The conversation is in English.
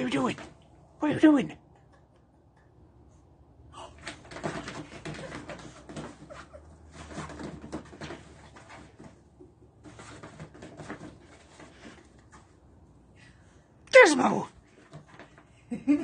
What are you doing? What are you doing? Gizmo!